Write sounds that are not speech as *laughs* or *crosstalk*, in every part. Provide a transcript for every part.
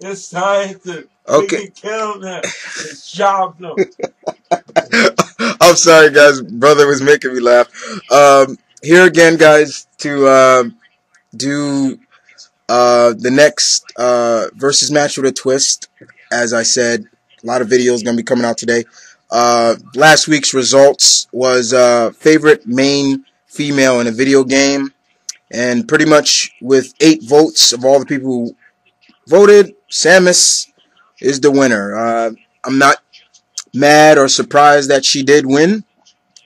It's time to Okay. kill them. It's job no. *laughs* I'm sorry, guys. Brother was making me laugh. Um, here again, guys, to um do uh, the next uh, versus match with a twist. As I said, a lot of videos gonna be coming out today. Uh, last week's results was uh, favorite main female in a video game, and pretty much with eight votes of all the people who voted, Samus is the winner. Uh, I'm not mad or surprised that she did win.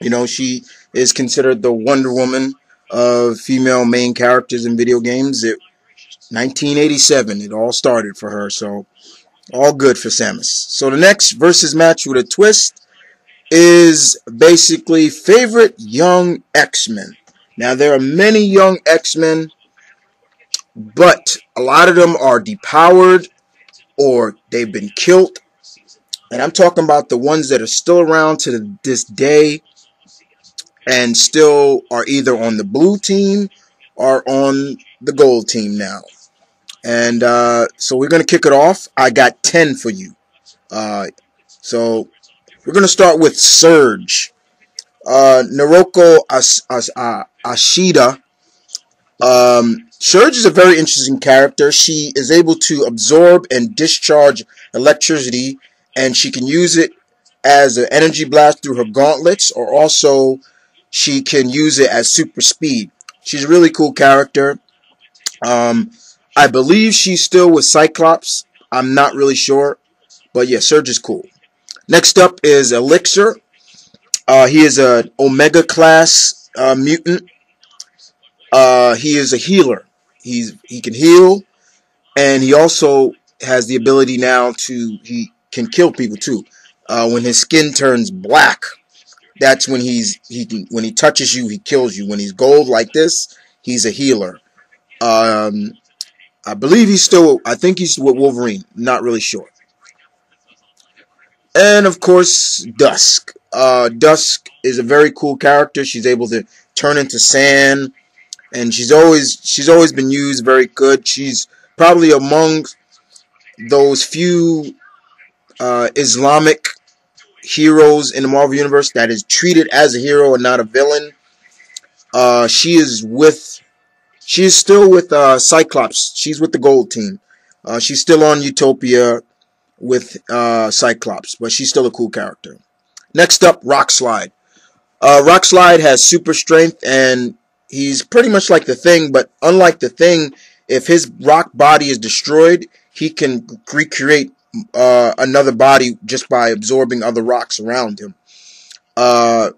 You know, she is considered the Wonder Woman of female main characters in video games. It 1987, it all started for her, so all good for Samus. So the next versus match with a twist is basically favorite young X-Men. Now there are many young X-Men, but a lot of them are depowered or they've been killed and I'm talking about the ones that are still around to this day and still are either on the blue team or on the gold team now. And uh, so we're going to kick it off. I got 10 for you. Uh, so we're going to start with Surge. Uh, Noriko As- As- uh, Ashida. Um, Surge is a very interesting character. She is able to absorb and discharge electricity and she can use it as an energy blast through her gauntlets, or also she can use it as super speed. She's a really cool character. Um, I believe she's still with Cyclops. I'm not really sure, but yeah, Surge is cool. Next up is Elixir. Uh, he is a Omega class uh, mutant. Uh, he is a healer. He's he can heal, and he also has the ability now to he can kill people too. Uh, when his skin turns black, that's when he's he can when he touches you, he kills you. When he's gold like this, he's a healer. Um, I believe he's still. I think he's with Wolverine. Not really sure. And of course, Dusk. Uh, Dusk is a very cool character. She's able to turn into sand, and she's always she's always been used very good. She's probably among those few uh, Islamic heroes in the Marvel Universe that is treated as a hero and not a villain. Uh, she is with, she is still with uh, Cyclops. She's with the Gold Team. Uh, she's still on Utopia with uh, Cyclops, but she's still a cool character. Next up, Rock Slide. Uh, Rock Slide has super strength and he's pretty much like the Thing, but unlike the Thing, if his rock body is destroyed, he can recreate uh, another body just by absorbing other rocks around him. Uh,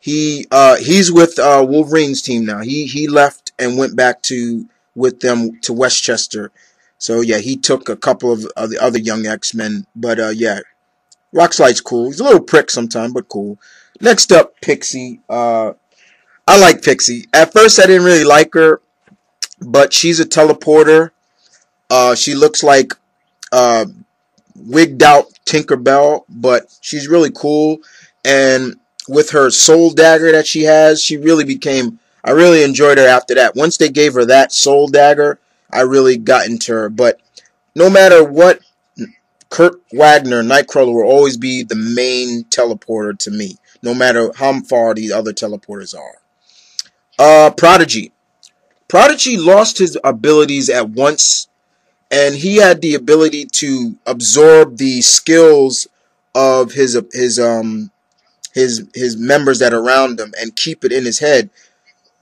he uh, he's with uh, Wolverine's team now. He he left and went back to with them to Westchester. So yeah, he took a couple of, of the other young X Men. But uh, yeah, Rockslide's cool. He's a little prick sometimes, but cool. Next up, Pixie. I like Pixie. At first, I didn't really like her, but she's a teleporter. Uh, she looks like uh, wigged out Tinkerbell, but she's really cool. And with her soul dagger that she has, she really became. I really enjoyed her after that. Once they gave her that soul dagger, I really got into her. But no matter what, Kurt Wagner, Nightcrawler will always be the main teleporter to me, no matter how far the other teleporters are. Uh, Prodigy. Prodigy lost his abilities at once and he had the ability to absorb the skills of his his um his his members that are around him and keep it in his head.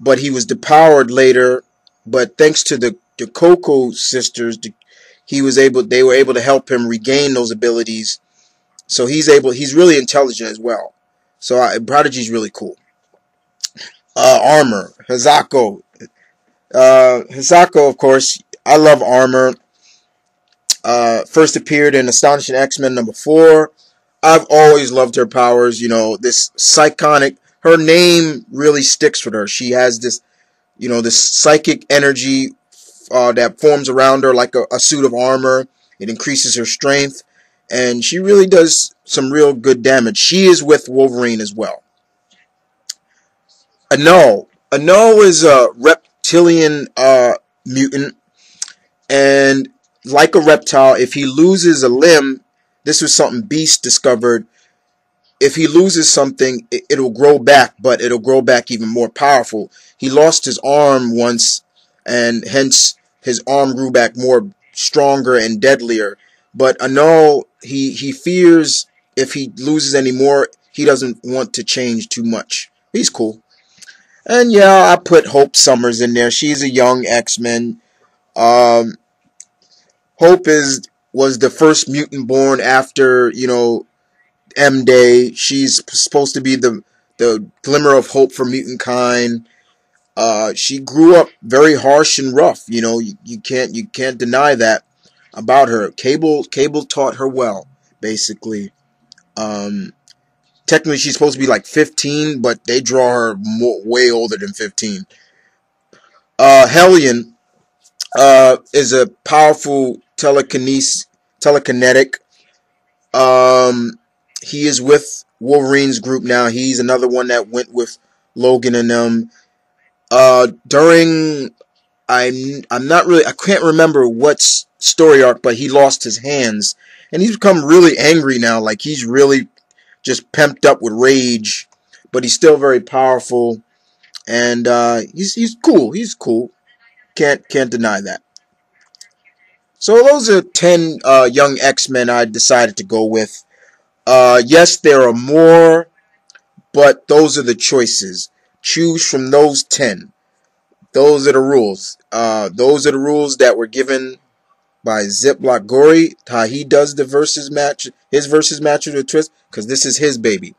But he was depowered later. But thanks to the the Cuckoo sisters, he was able they were able to help him regain those abilities. So he's able he's really intelligent as well. So I, Prodigy's really cool. Uh, Armor Hisako. Uh, Hisako, of course, I love Armor uh, first appeared in Astonishing X-Men number four. I've always loved her powers. You know, this psychonic, her name really sticks with her. She has this, you know, this psychic energy uh, that forms around her like a, a suit of armor. It increases her strength, and she really does some real good damage. She is with Wolverine as well. Anole. Anole is a reptilian uh, mutant, and like a reptile, if he loses a limb, this was something Beast discovered. If he loses something, it, it'll grow back, but it'll grow back even more powerful. He lost his arm once, and hence his arm grew back more stronger and deadlier. But Anole, he he fears if he loses any more, he doesn't want to change too much. He's cool. And yeah, I put Hope Summers in there. She's a young X-Men. Um, Hope is was the first mutant born after you know M Day. She's supposed to be the the glimmer of hope for mutant kind. Uh, she grew up very harsh and rough. You know, you, you can't you can't deny that about her. Cable Cable taught her well, basically. Um, technically, she's supposed to be like 15, but they draw her more, way older than 15. Uh, Hellion uh, is a powerful telekinetic. Um, he is with Wolverine's group now. He's another one that went with Logan and them. Uh, during I'm I'm not really I can't remember what story arc, but he lost his hands and he's become really angry now. Like he's really just pumped up with rage, but he's still very powerful, and uh, he's he's cool. He's cool. Can't can't deny that. So those are ten uh, young X Men I decided to go with. Uh, yes, there are more, but those are the choices. Choose from those ten. Those are the rules. Uh, those are the rules that were given by Ziploc Gory. How he does the versus match, his versus match with twist, because this is his baby.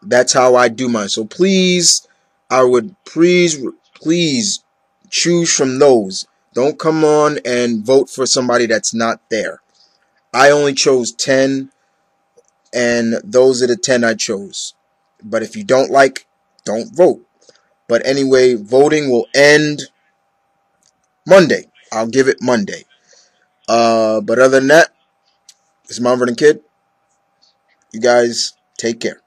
That's how I do mine. So please, I would please, please choose from those. Don't come on and vote for somebody that's not there. I only chose 10, and those are the 10 I chose. But if you don't like, don't vote. But anyway, voting will end Monday. I'll give it Monday. Uh, but other than that, it's Mount Vernon Kid. You guys take care.